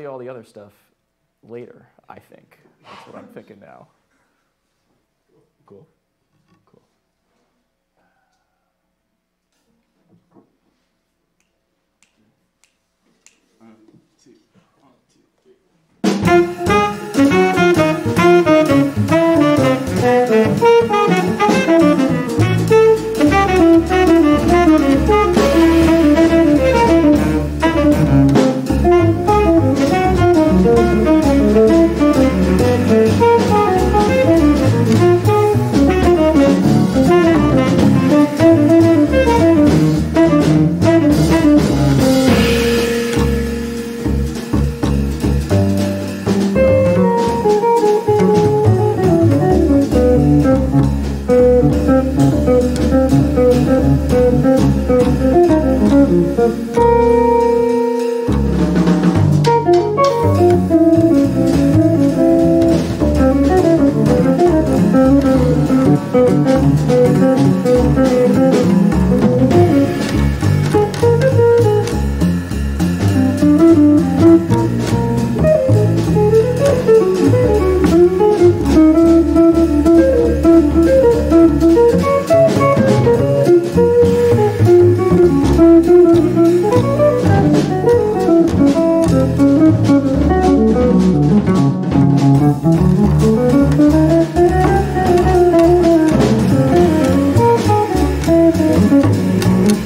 Tell you all the other stuff later. I think that's what I'm thinking now. Cool.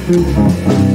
Thank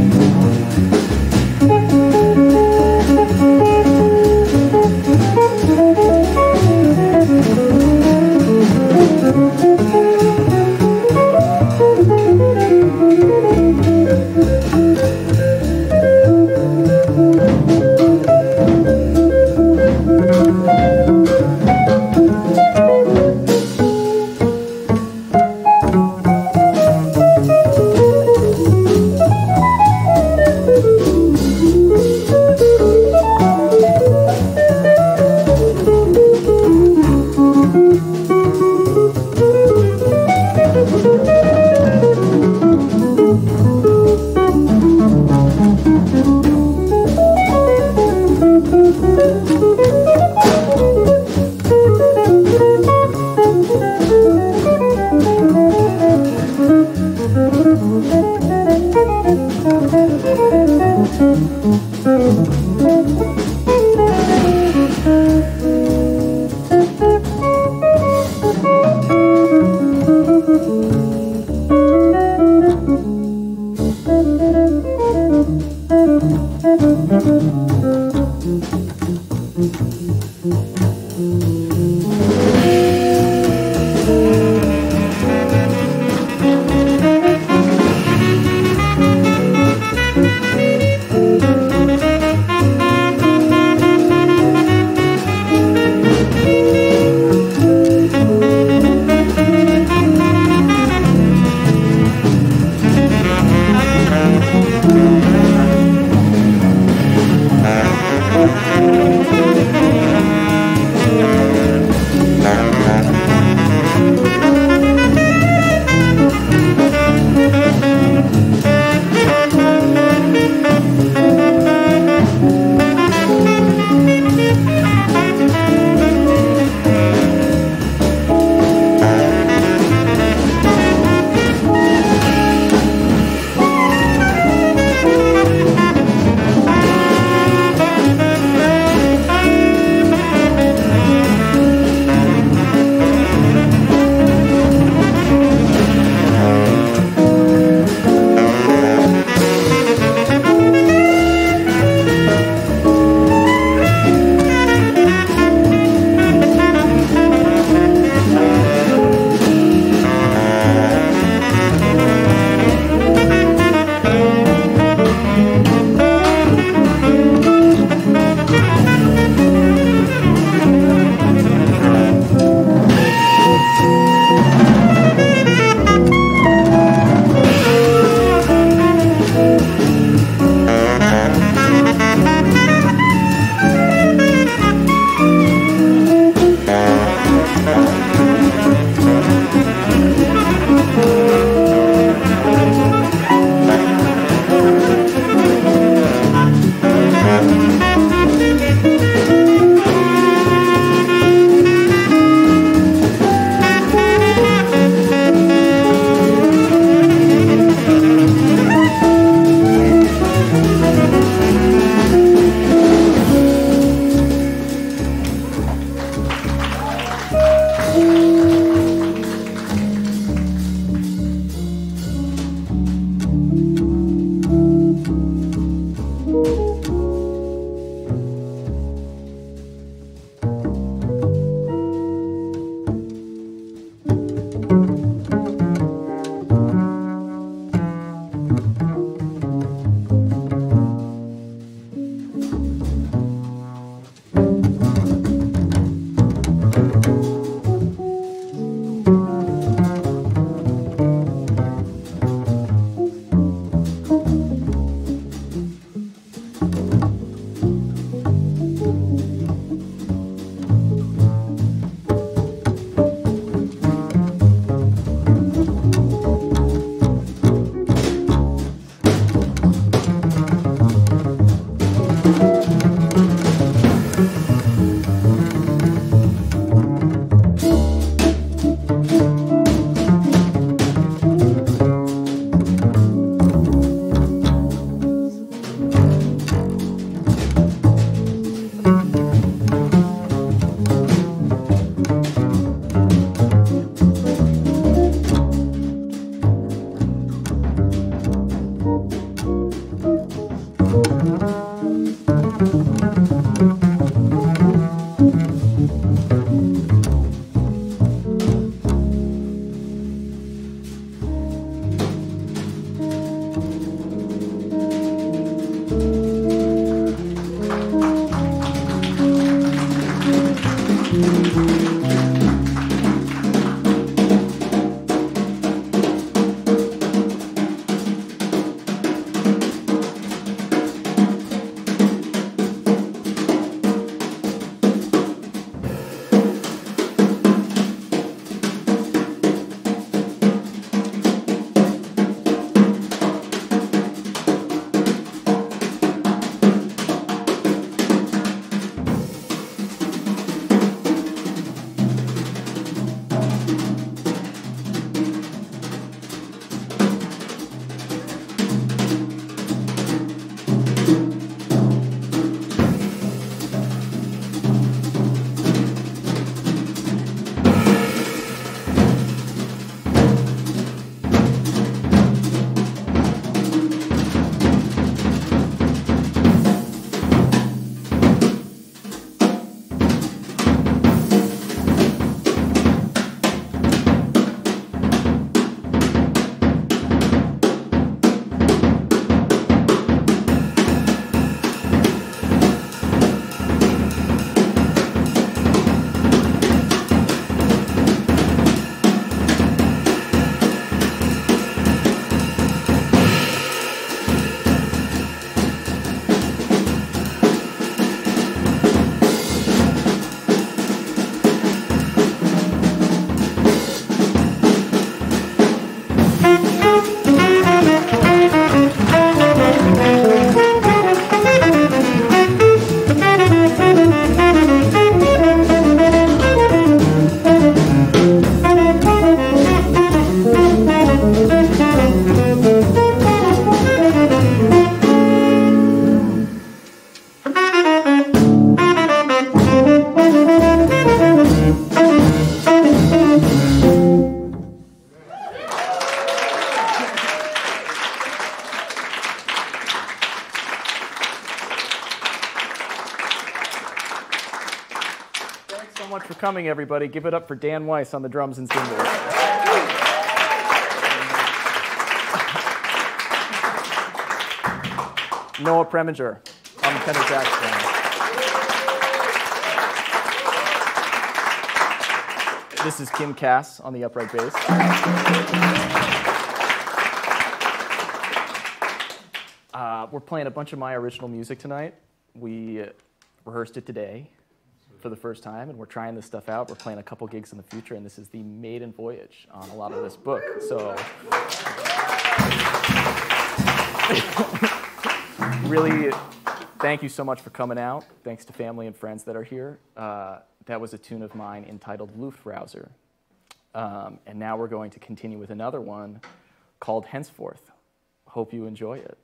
coming, everybody. Give it up for Dan Weiss on the drums and cymbals. Noah Preminger on the tenor saxophone. This is Kim Cass on the upright bass. Uh, we're playing a bunch of my original music tonight. We rehearsed it today for the first time, and we're trying this stuff out. We're playing a couple gigs in the future, and this is the maiden voyage on a lot of this book. So, really, thank you so much for coming out. Thanks to family and friends that are here. Uh, that was a tune of mine entitled Luftrouser. Um, and now we're going to continue with another one called Henceforth. Hope you enjoy it.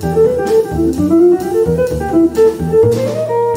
Thank you.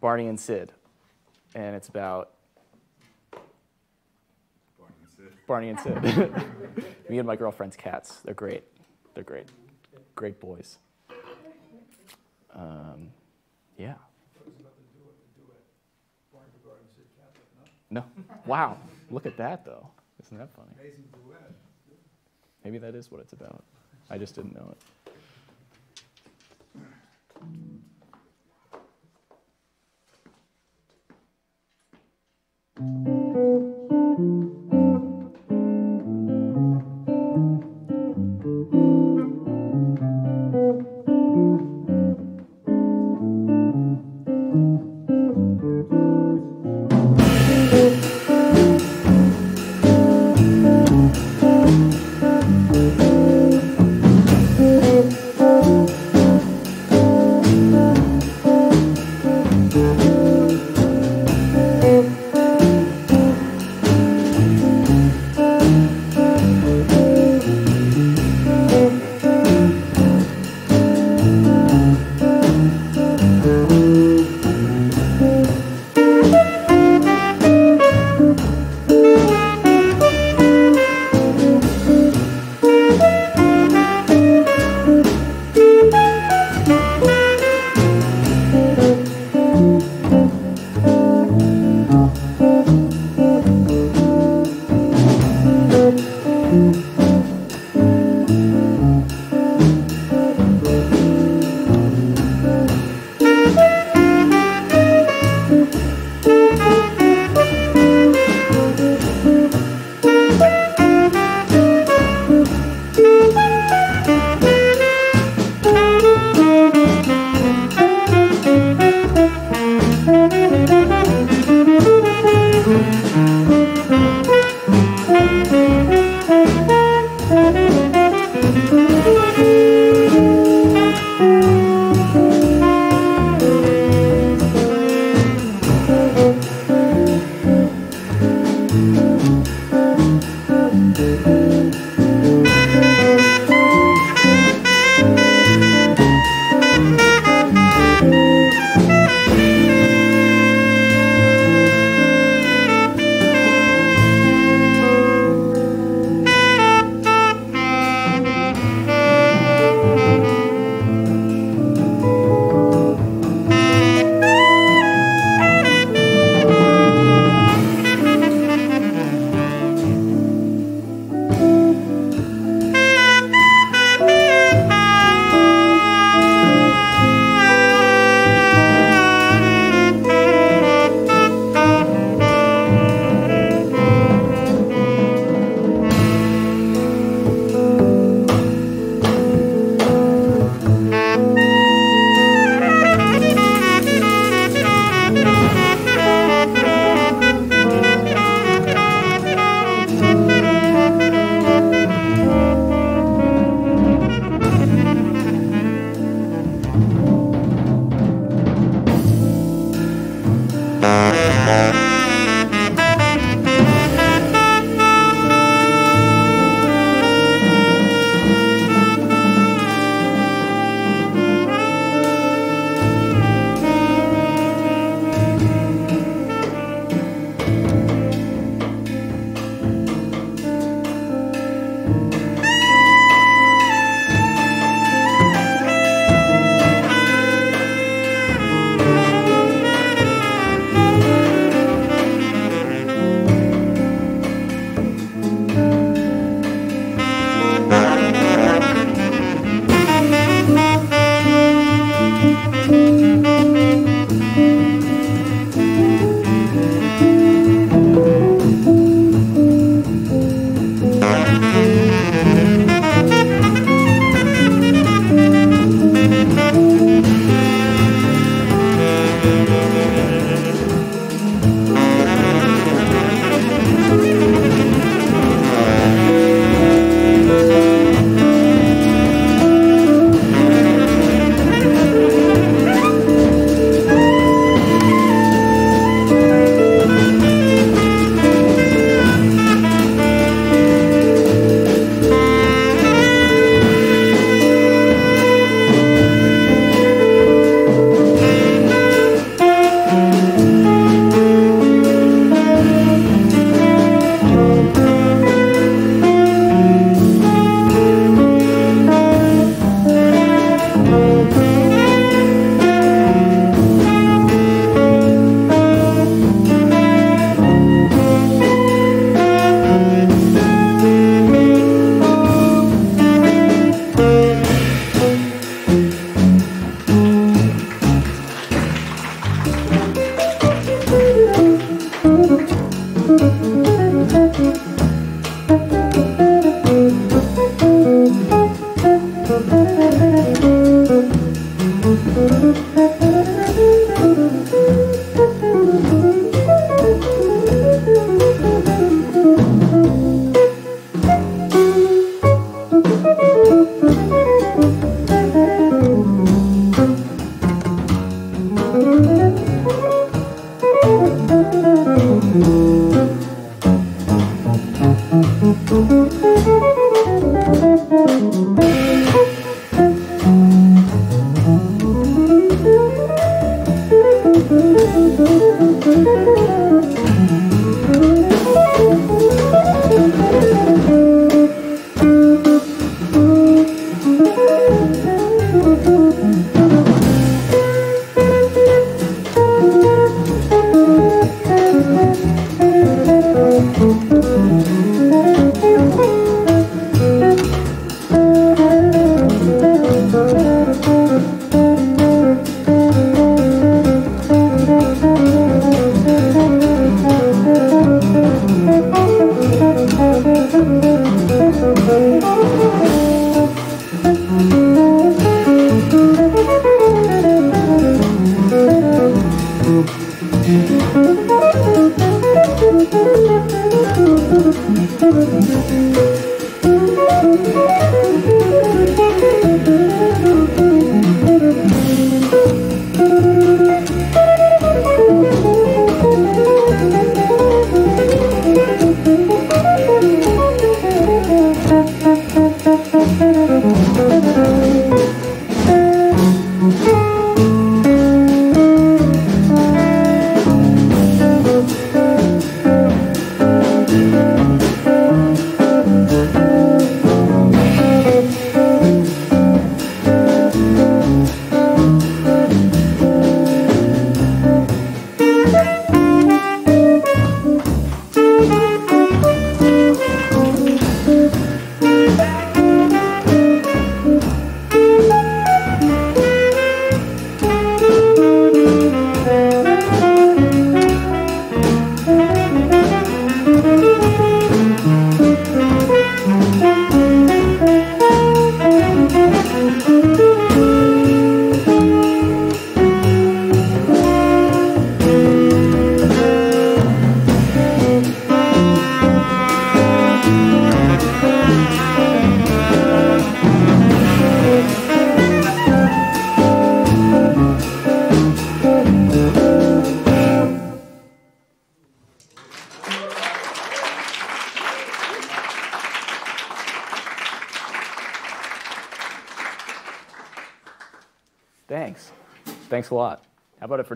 Barney and Sid. And it's about Barney and Sid. Barney and Sid. Me and my girlfriend's cats. They're great. They're great. Great boys. Um, yeah. No. Wow. Look at that, though. Isn't that funny? Maybe that is what it's about. I just didn't know it.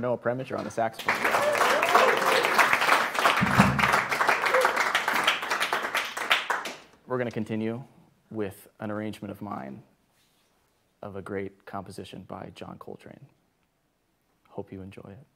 For Noah Preminger on the saxophone? We're going to continue with an arrangement of mine of a great composition by John Coltrane. Hope you enjoy it.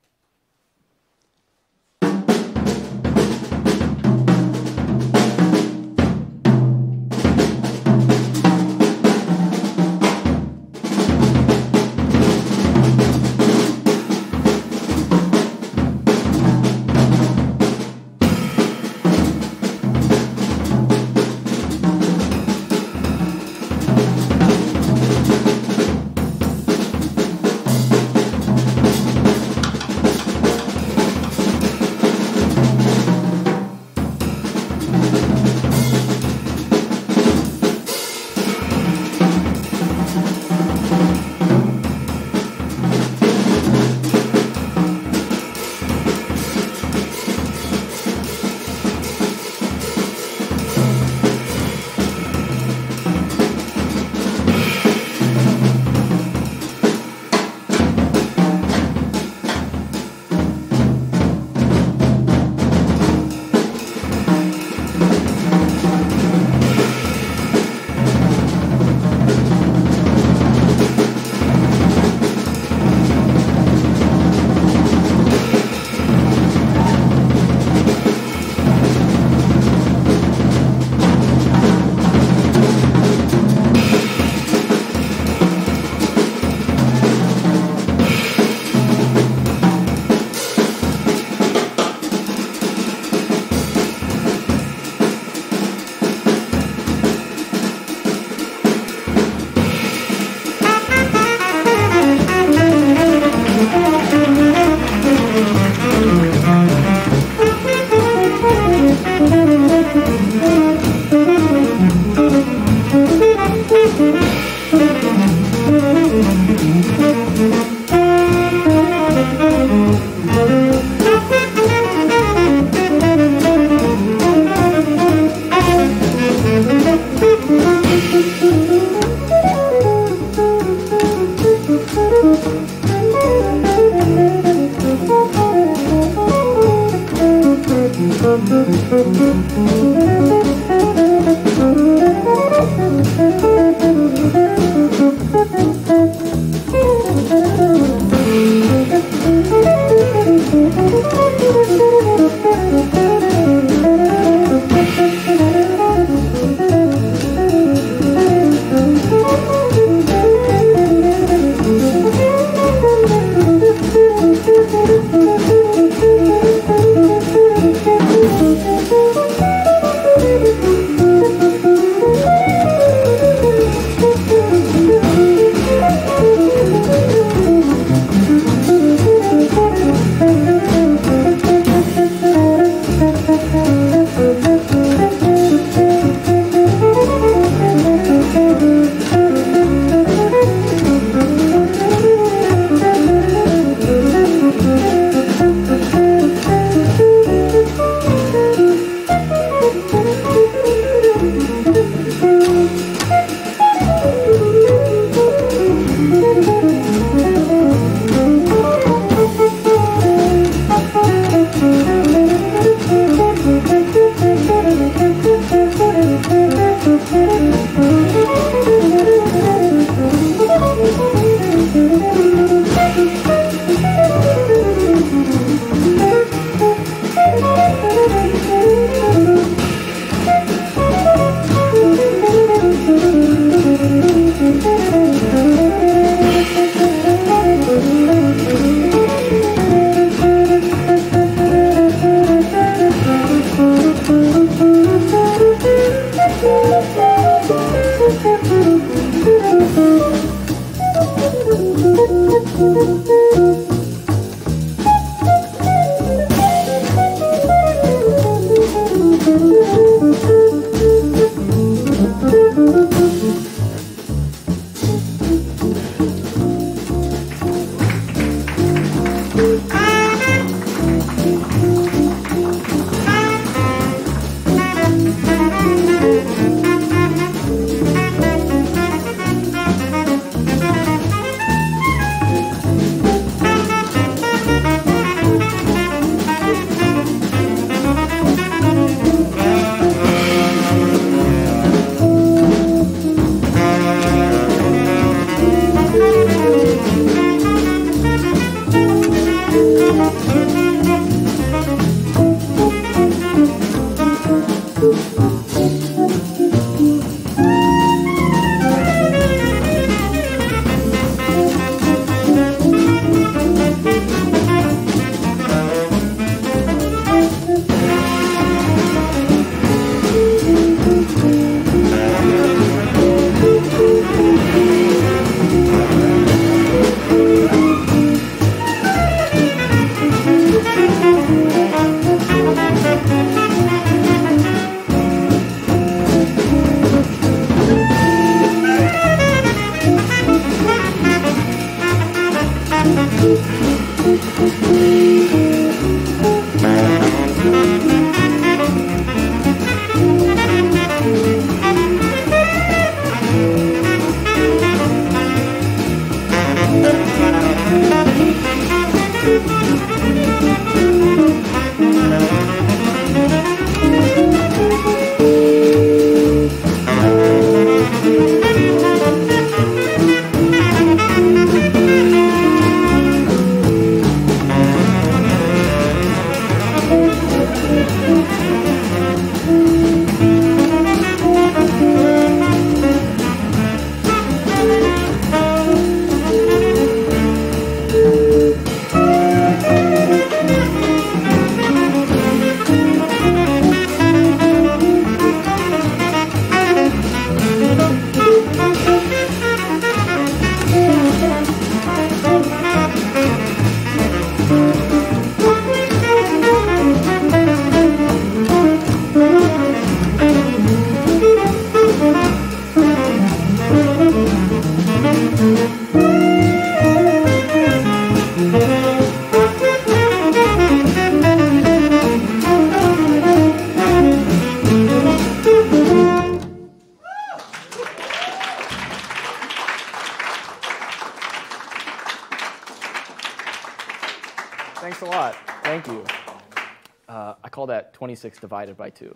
Divided by 2.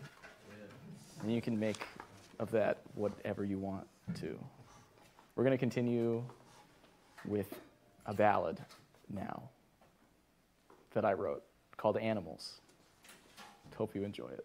And you can make of that whatever you want to. We're going to continue with a ballad now that I wrote called Animals. Hope you enjoy it.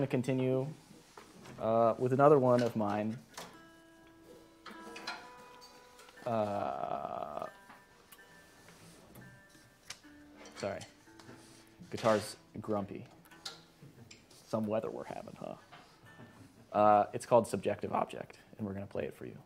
Continue uh, with another one of mine. Uh, sorry. Guitar's grumpy. Some weather we're having, huh? Uh, it's called Subjective Object, and we're going to play it for you.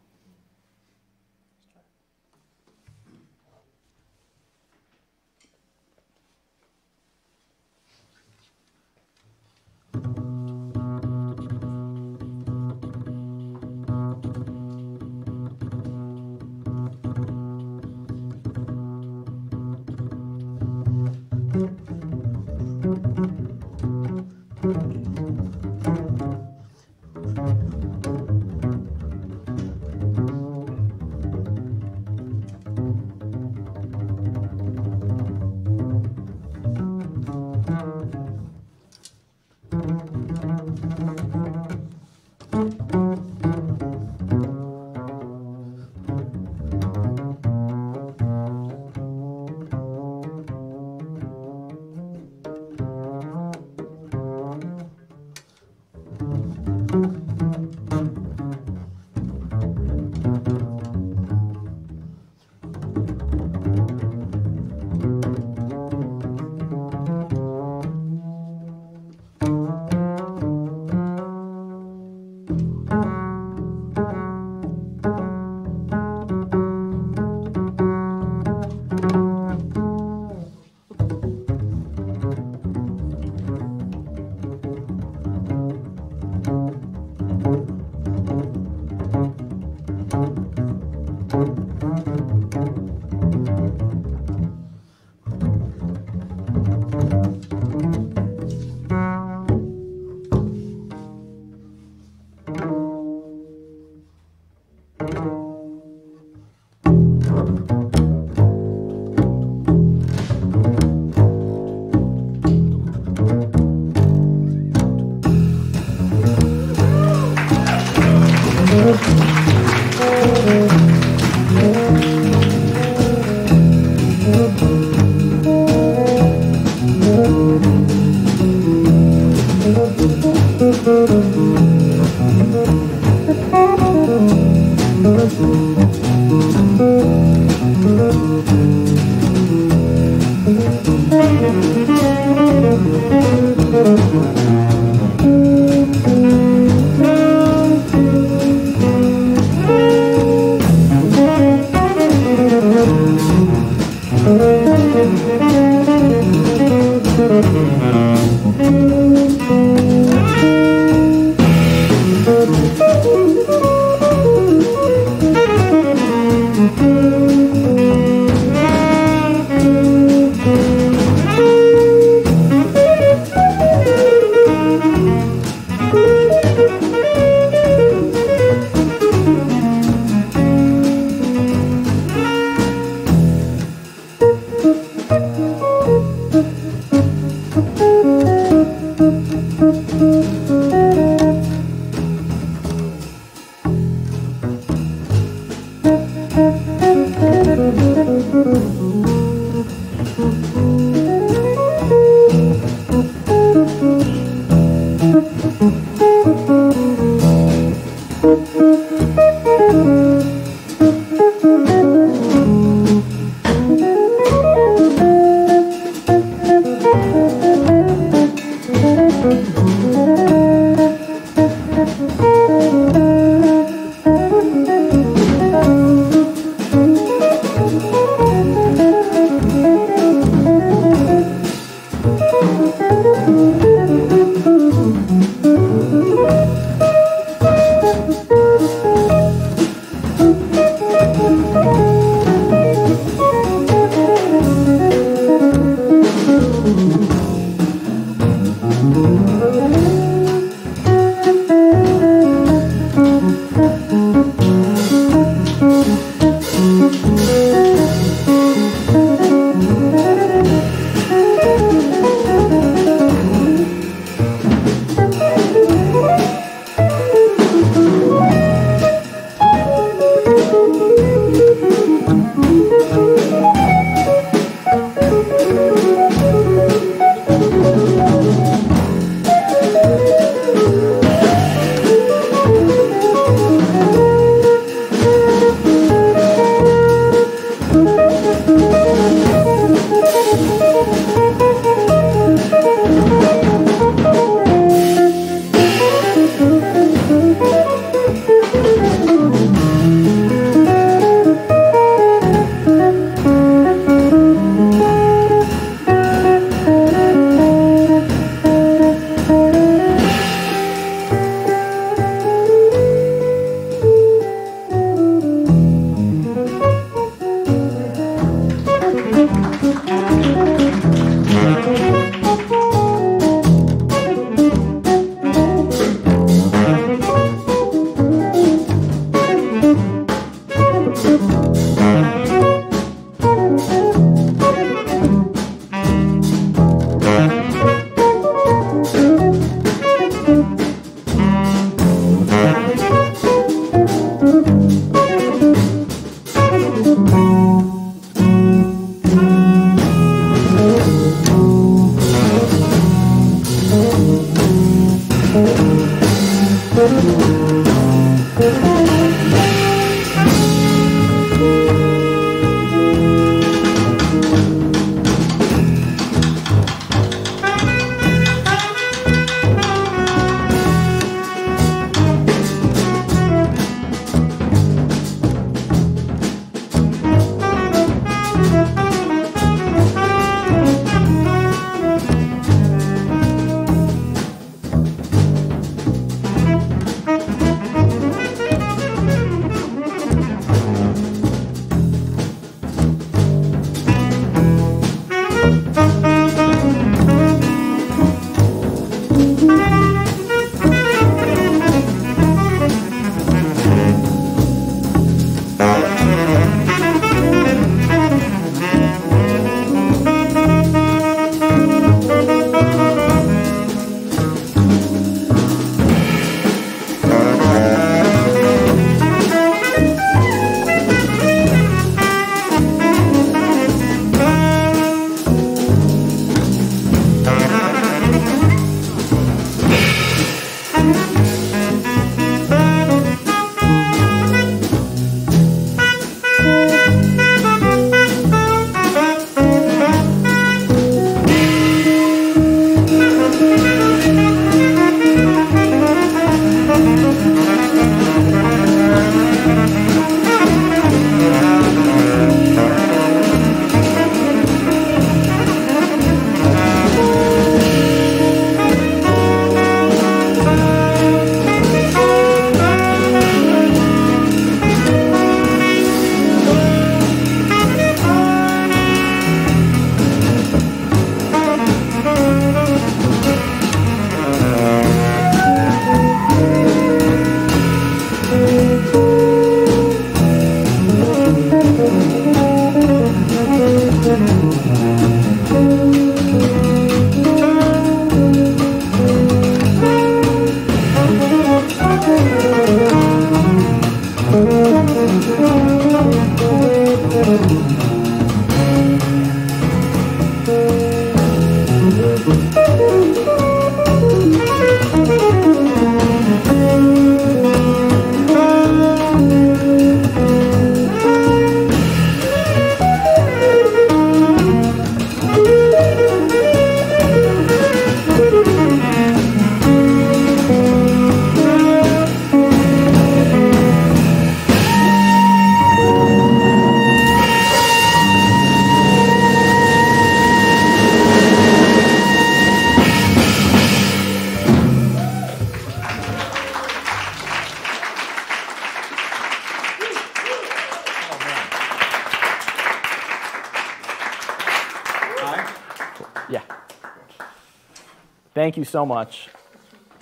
thank you so much.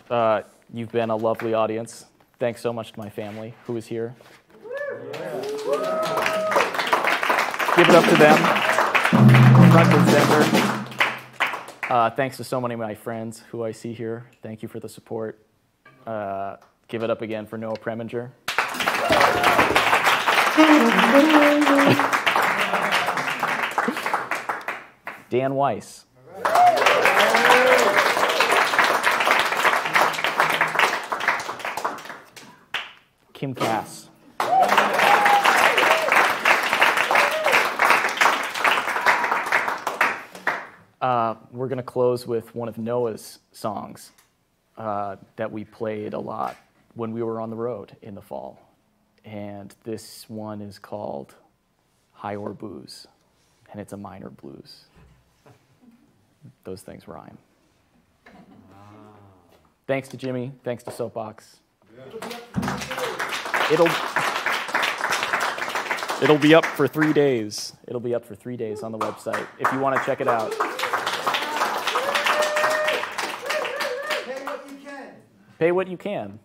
Uh, you've been a lovely audience. Thanks so much to my family who is here. Give it up to them. Uh, thanks to so many of my friends who I see here. Thank you for the support. Uh, give it up again for Noah Preminger. Dan Weiss. Kim Cass. Uh, we're going to close with one of Noah's songs uh, that we played a lot when we were on the road in the fall. And this one is called High or Booze, and it's a minor blues. Those things rhyme. Thanks to Jimmy. Thanks to Soapbox. It'll, it'll be up for three days. It'll be up for three days on the website if you want to check it out. Pay what you can. Pay what you can.